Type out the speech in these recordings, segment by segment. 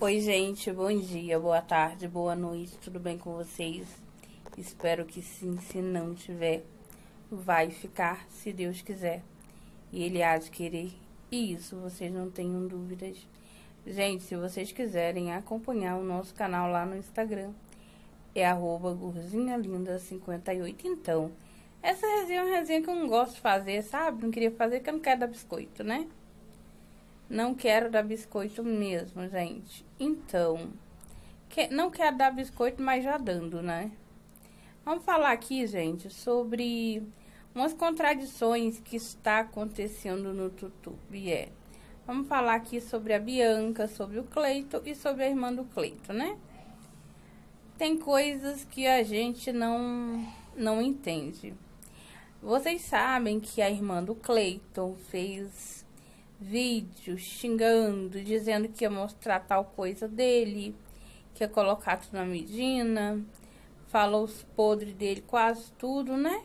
Oi, gente, bom dia, boa tarde, boa noite, tudo bem com vocês? Espero que sim, se não tiver, vai ficar, se Deus quiser. E Ele há de querer, e isso vocês não tenham dúvidas. Gente, se vocês quiserem acompanhar o nosso canal lá no Instagram, é arroba gorzinhalinda58. Então, essa resenha é uma resenha que eu não gosto de fazer, sabe? Não queria fazer porque eu não quero dar biscoito, né? Não quero dar biscoito mesmo, gente. Então, que, não quero dar biscoito, mas já dando, né? Vamos falar aqui, gente, sobre umas contradições que está acontecendo no YouTube. É, vamos falar aqui sobre a Bianca, sobre o Cleito e sobre a irmã do Cleito, né? Tem coisas que a gente não, não entende. Vocês sabem que a irmã do Cleiton fez vídeos xingando, dizendo que ia mostrar tal coisa dele, que ia colocar tudo na Medina, falou os podres dele, quase tudo, né?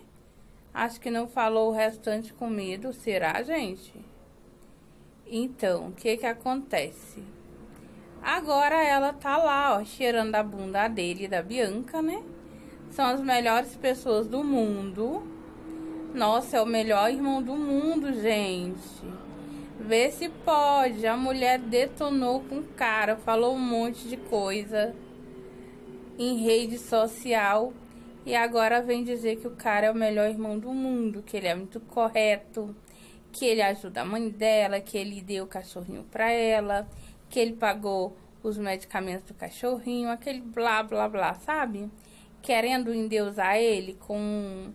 Acho que não falou o restante com medo, será, gente? Então, o que que acontece? Agora ela tá lá, ó, cheirando a bunda dele e da Bianca, né? São as melhores pessoas do mundo. Nossa, é o melhor irmão do mundo, gente. Vê se pode. A mulher detonou com o cara, falou um monte de coisa em rede social e agora vem dizer que o cara é o melhor irmão do mundo, que ele é muito correto, que ele ajuda a mãe dela, que ele deu o cachorrinho para ela, que ele pagou os medicamentos do cachorrinho, aquele blá blá blá, sabe? Querendo endeusar ele com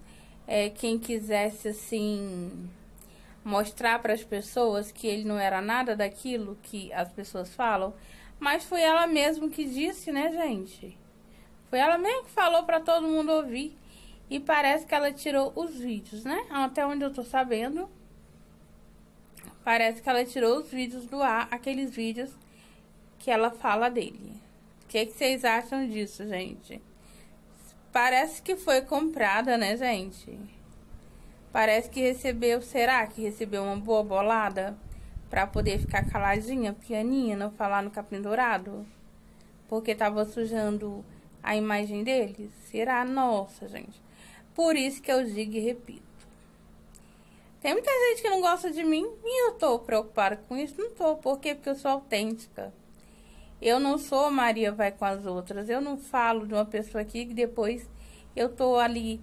é, quem quisesse assim mostrar para as pessoas que ele não era nada daquilo que as pessoas falam, mas foi ela mesma que disse, né, gente? Foi ela mesma que falou para todo mundo ouvir. E parece que ela tirou os vídeos, né? Até onde eu tô sabendo. Parece que ela tirou os vídeos do ar, aqueles vídeos que ela fala dele. O que, que vocês acham disso, gente? Parece que foi comprada, né, gente? Parece que recebeu, será que recebeu uma boa bolada? Pra poder ficar caladinha, pianinha, não falar no capim dourado? Porque tava sujando a imagem deles? Será? Nossa, gente. Por isso que eu digo e repito. Tem muita gente que não gosta de mim e eu tô preocupada com isso. Não tô. Por quê? Porque eu sou autêntica. Eu não sou Maria vai com as outras. Eu não falo de uma pessoa aqui que depois eu tô ali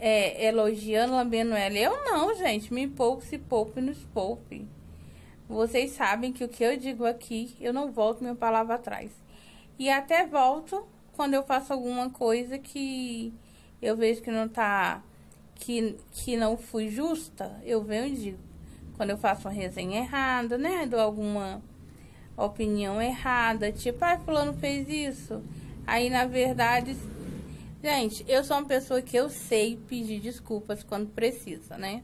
é, elogiando, lambendo ela. Eu não, gente. Me poupe, se poupe, nos poupe. Vocês sabem que o que eu digo aqui, eu não volto minha palavra atrás. E até volto quando eu faço alguma coisa que eu vejo que não tá. Que, que não fui justa, eu venho e digo. Quando eu faço uma resenha errada, né? Dou alguma opinião errada. Tipo, ah, fulano fez isso. Aí, na verdade, Gente, eu sou uma pessoa que eu sei pedir desculpas quando precisa, né?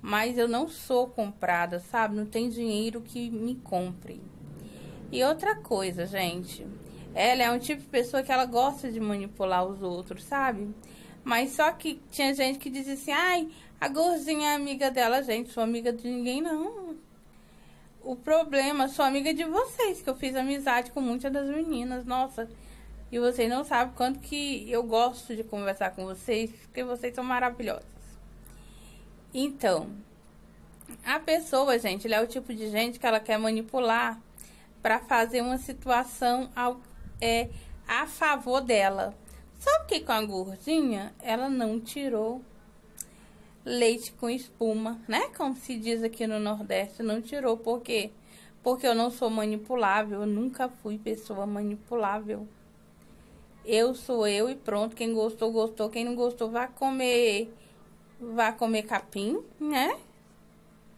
Mas eu não sou comprada, sabe? Não tem dinheiro que me compre. E outra coisa, gente. Ela é um tipo de pessoa que ela gosta de manipular os outros, sabe? Mas só que tinha gente que dizia assim, ai, a gorzinha é amiga dela, gente, sou amiga de ninguém, não. O problema, sou amiga de vocês, que eu fiz amizade com muitas das meninas. Nossa, e vocês não sabem quanto que eu gosto de conversar com vocês, porque vocês são maravilhosas. Então, a pessoa, gente, ela é o tipo de gente que ela quer manipular para fazer uma situação ao, é, a favor dela. Só que com a gordinha, ela não tirou leite com espuma, né? Como se diz aqui no Nordeste, não tirou. Por quê? Porque eu não sou manipulável, eu nunca fui pessoa manipulável. Eu sou eu e pronto. Quem gostou, gostou. Quem não gostou, vai comer. Vai comer capim, né?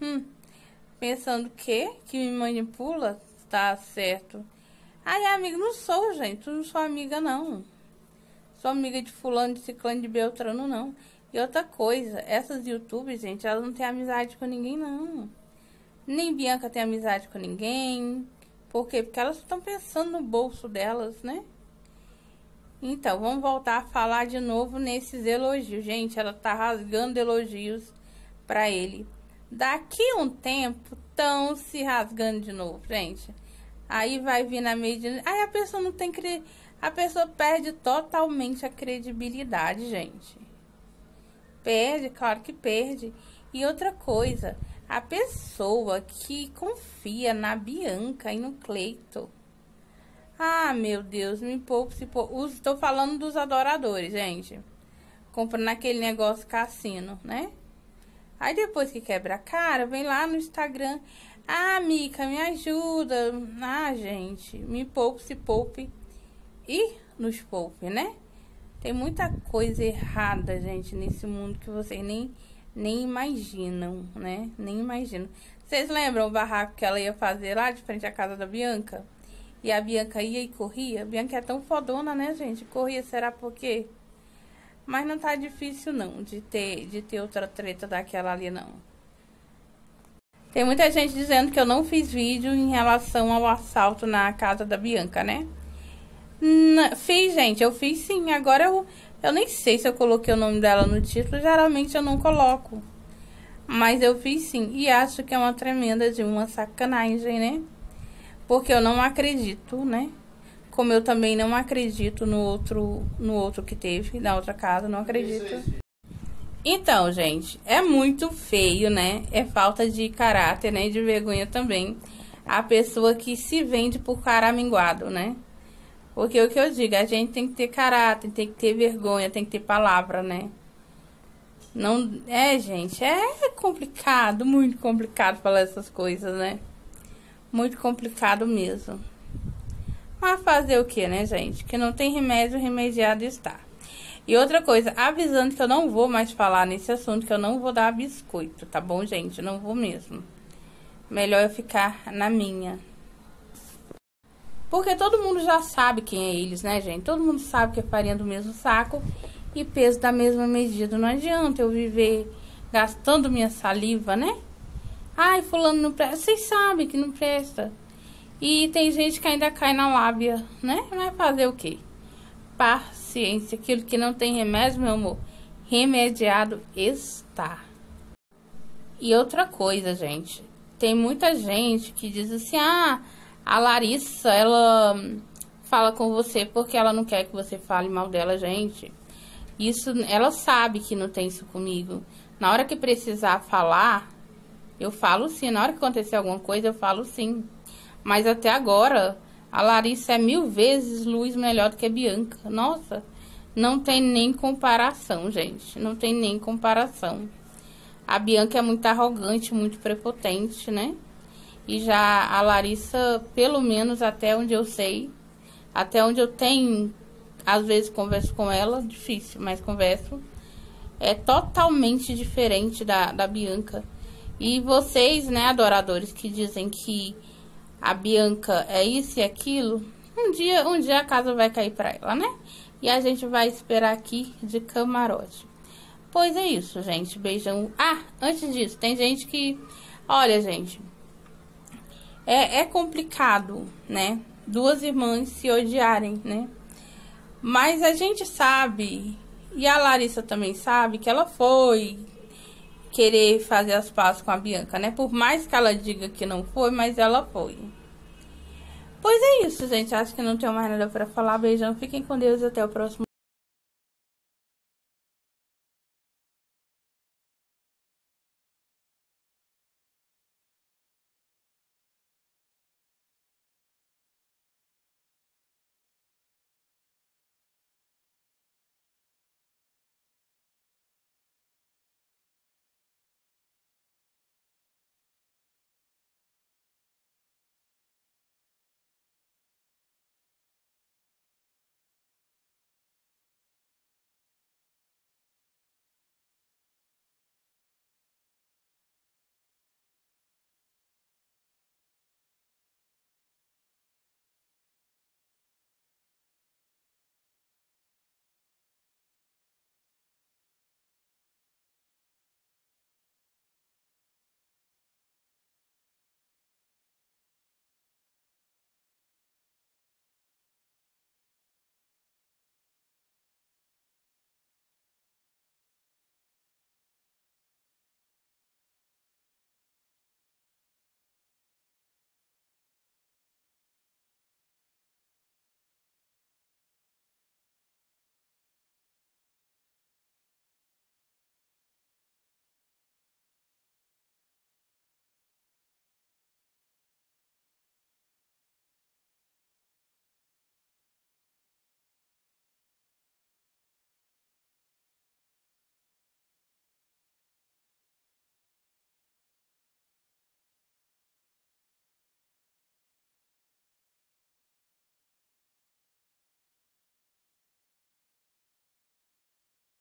Hum. Pensando que que me manipula, tá certo. Ai, amiga, não sou, gente. Não sou amiga, não. Sou amiga de fulano, de ciclano, de beltrano, não. E outra coisa, essas youtubers, gente, elas não têm amizade com ninguém, não. Nem Bianca tem amizade com ninguém. Por quê? Porque elas estão pensando no bolso delas, né? Então, vamos voltar a falar de novo nesses elogios. Gente, ela tá rasgando elogios para ele. Daqui um tempo, estão se rasgando de novo, gente. Aí vai vir na medida. Aí a pessoa não tem cre... A pessoa perde totalmente a credibilidade, gente. Perde, claro que perde. E outra coisa, a pessoa que confia na Bianca e no Cleito. Ah, meu Deus, me poupe se poupe. Estou falando dos adoradores, gente. Comprando aquele negócio cassino, né? Aí depois que quebra a cara, vem lá no Instagram. Ah, Mica, me ajuda. Ah, gente, me poupe se poupe. E nos poupe, né? Tem muita coisa errada, gente, nesse mundo que vocês nem, nem imaginam, né? Nem imaginam. Vocês lembram o barraco que ela ia fazer lá de frente à casa da Bianca? E a Bianca ia e corria? A Bianca é tão fodona, né, gente? Corria, será por quê? Mas não tá difícil, não, de ter, de ter outra treta daquela ali, não. Tem muita gente dizendo que eu não fiz vídeo em relação ao assalto na casa da Bianca, né? fiz, gente, eu fiz sim. Agora eu, eu nem sei se eu coloquei o nome dela no título. Geralmente eu não coloco. Mas eu fiz sim. E acho que é uma tremenda de uma sacanagem, né? Porque eu não acredito, né? Como eu também não acredito no outro, no outro que teve, na outra casa, não acredito. Então, gente, é muito feio, né? É falta de caráter, né? De vergonha também. A pessoa que se vende por caraminguado, né? Porque o que eu digo, a gente tem que ter caráter, tem que ter vergonha, tem que ter palavra, né? Não, é, gente, é complicado, muito complicado falar essas coisas, né? Muito complicado mesmo. Mas fazer o que, né, gente? Que não tem remédio, remediado está. E outra coisa, avisando que eu não vou mais falar nesse assunto, que eu não vou dar biscoito, tá bom, gente? Não vou mesmo. Melhor eu ficar na minha. Porque todo mundo já sabe quem é eles, né, gente? Todo mundo sabe que é farinha do mesmo saco e peso da mesma medida. Não adianta eu viver gastando minha saliva, né? Ai, fulano não presta. Vocês sabem que não presta. E tem gente que ainda cai na lábia, né? Vai fazer o quê? Paciência. Aquilo que não tem remédio, meu amor, remediado está. E outra coisa, gente. Tem muita gente que diz assim, ah a Larissa, ela fala com você porque ela não quer que você fale mal dela, gente. Isso, ela sabe que não tem isso comigo. Na hora que precisar falar, eu falo sim. Na hora que acontecer alguma coisa, eu falo sim. Mas até agora, a Larissa é mil vezes luz melhor do que a Bianca. Nossa, não tem nem comparação, gente. Não tem nem comparação. A Bianca é muito arrogante, muito prepotente, né? E já a Larissa, pelo menos até onde eu sei, até onde eu tenho, às vezes converso com ela, difícil, mas converso, é totalmente diferente da, da Bianca. E vocês, né, adoradores, que dizem que a Bianca é isso e aquilo, um dia, um dia a casa vai cair para ela, né? E a gente vai esperar aqui de camarote. Pois é isso, gente. Beijão. Ah, antes disso, tem gente que. Olha, gente é, é complicado, né? Duas irmãs se odiarem, né? Mas a gente sabe, e a Larissa também sabe, que ela foi querer fazer as pazes com a Bianca, né? Por mais que ela diga que não foi, mas ela foi. Pois é isso, gente. Acho que não tenho mais nada para falar. Beijão, fiquem com Deus até o próximo